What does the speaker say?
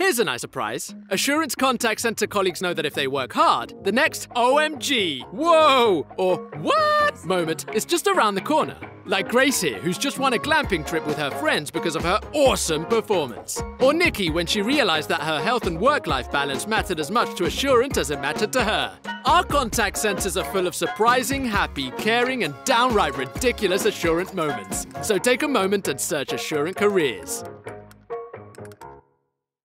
Here's a nice surprise. Assurant Contact Center colleagues know that if they work hard, the next OMG, whoa, or what moment is just around the corner. Like Grace here, who's just won a glamping trip with her friends because of her awesome performance. Or Nikki when she realized that her health and work life balance mattered as much to Assurant as it mattered to her. Our contact centers are full of surprising, happy, caring, and downright ridiculous Assurant moments. So take a moment and search Assurant Careers.